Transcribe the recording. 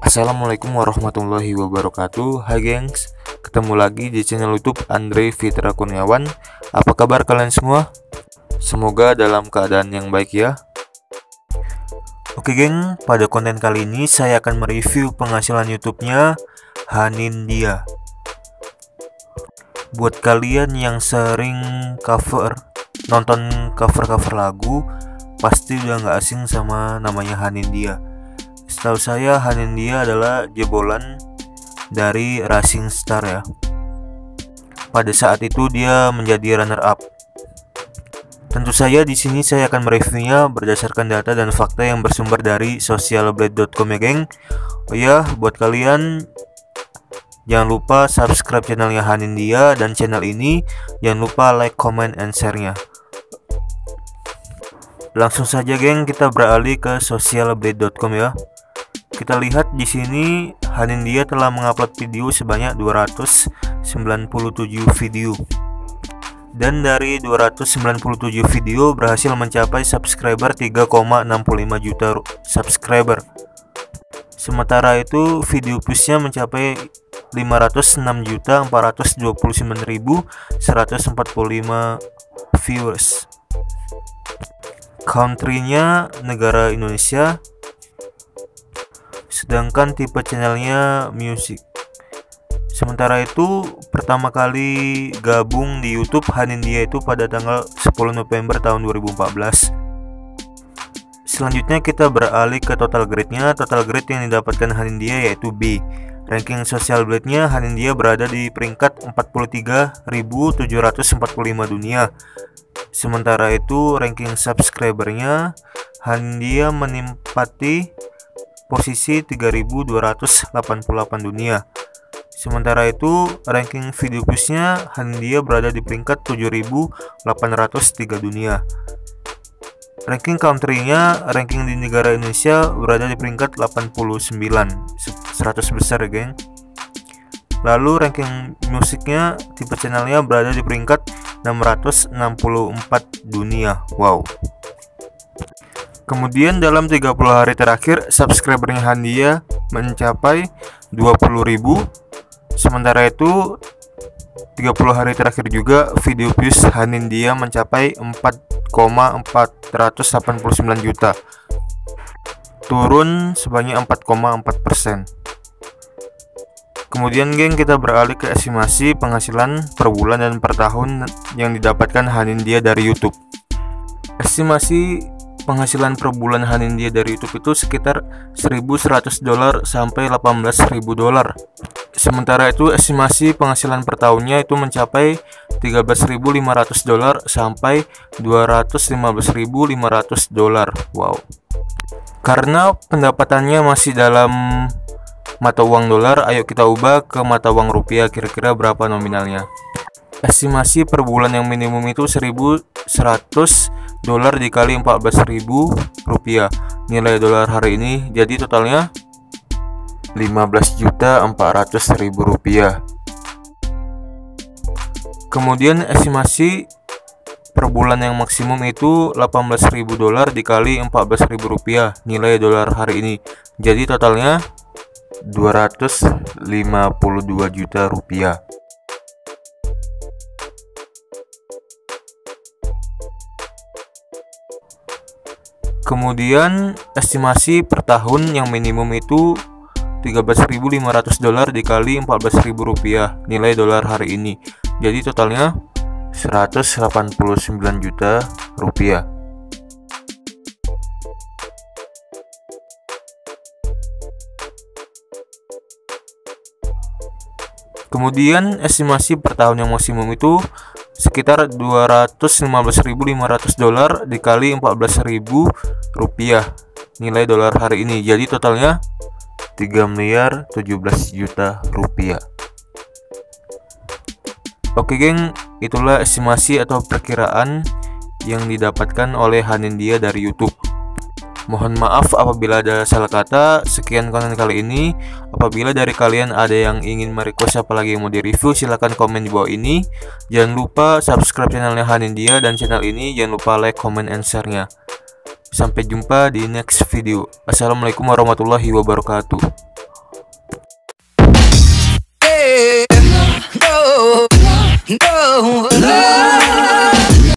Assalamualaikum warahmatullahi wabarakatuh Hai gengs Ketemu lagi di channel youtube Andre Fitra Kurniawan Apa kabar kalian semua? Semoga dalam keadaan yang baik ya Oke geng, pada konten kali ini saya akan mereview penghasilan YouTube-nya Hanindia. Buat kalian yang sering cover, nonton cover-cover lagu, pasti udah nggak asing sama namanya Hanindia. Setahu saya Hanindia adalah jebolan dari Racing Star ya. Pada saat itu dia menjadi runner up Tentu saja di sini saya akan mereviewnya berdasarkan data dan fakta yang bersumber dari socialblade.com ya geng. Oh ya, buat kalian jangan lupa subscribe channelnya Hanindia dan channel ini jangan lupa like, comment, and share-nya. Langsung saja geng kita beralih ke socialblade.com ya. Kita lihat di sini Hanindia telah mengupload video sebanyak 297 video dan dari 297 video berhasil mencapai subscriber 3,65 juta subscriber. Sementara itu video pushnya mencapai 506 viewers. Countrynya negara Indonesia, sedangkan tipe channelnya music. Sementara itu, pertama kali gabung di YouTube Hanindia itu pada tanggal 10 November tahun 2014. Selanjutnya kita beralih ke total grade-nya. Total grade yang didapatkan Hanindia yaitu B. Ranking social blade-nya Hanindia berada di peringkat 43.745 dunia. Sementara itu ranking subscribernya Hanindia menempati posisi 3288 dunia. Sementara itu, ranking video pushnya Handia berada di peringkat 7803 dunia. Ranking country-nya, ranking di negara Indonesia berada di peringkat 89, 100 besar ya geng. Lalu ranking musiknya, tipe channelnya berada di peringkat 664 dunia. Wow. Kemudian dalam 30 hari terakhir, subscribernya Handia mencapai 20.000 Sementara itu 30 hari terakhir juga video views Hanindia mencapai 4,489 juta. Turun sebanyak 4,4 persen. Kemudian geng kita beralih ke estimasi penghasilan per bulan dan per tahun yang didapatkan Hanindia dari YouTube. Estimasi penghasilan per bulan Hanindia dari YouTube itu sekitar 1100 dolar sampai 18.000 dolar Sementara itu estimasi penghasilan per tahunnya itu mencapai 13.500 dolar sampai 215.500 dolar. Wow. Karena pendapatannya masih dalam mata uang dolar, ayo kita ubah ke mata uang rupiah kira-kira berapa nominalnya. Estimasi per bulan yang minimum itu 1.100 dolar dikali 14.000 rupiah. Nilai dolar hari ini jadi totalnya 15.400.000 rupiah. Kemudian estimasi per bulan yang maksimum itu 18.000 dolar dikali 14.000 rupiah nilai dolar hari ini. Jadi totalnya 252 juta rupiah. Kemudian estimasi per tahun yang minimum itu 13.500 dolar dikali 14.000 rupiah nilai dolar hari ini. Jadi totalnya 189 juta rupiah. Kemudian estimasi per tahun yang maksimum itu sekitar 215.500 dolar dikali 14.000 rupiah nilai dolar hari ini. Jadi totalnya 3 miliar 17 juta rupiah Oke geng, itulah estimasi atau perkiraan yang didapatkan oleh Hanindia dari YouTube. Mohon maaf apabila ada salah kata. Sekian konten kali ini. Apabila dari kalian ada yang ingin merequest apalagi yang mau direview, silahkan komen di bawah ini. Jangan lupa subscribe channelnya Hanindia dan channel ini jangan lupa like, comment, and share-nya. Sampai jumpa di next video. Assalamualaikum warahmatullahi wabarakatuh. No, no, no.